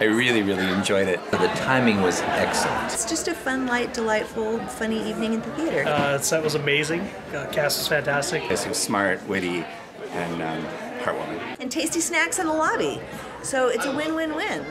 I really, really enjoyed it. The timing was excellent. It's just a fun, light, delightful, funny evening at the theater. Uh, set was amazing. Uh, cast was fantastic. It was smart, witty, and um, heartwarming. And tasty snacks in the lobby. So it's a win-win-win.